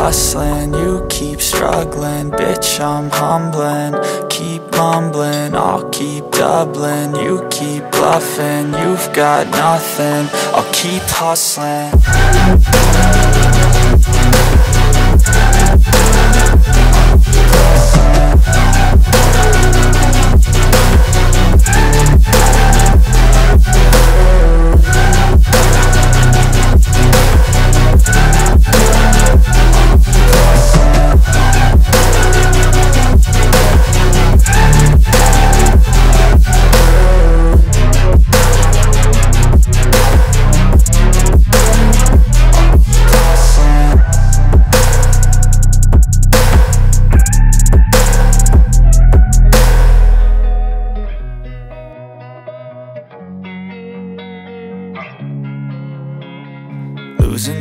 hustling, you keep struggling. Bitch, I'm humbling, keep mumbling I'll keep doubling, you keep bluffing You've got nothing, I'll keep hustling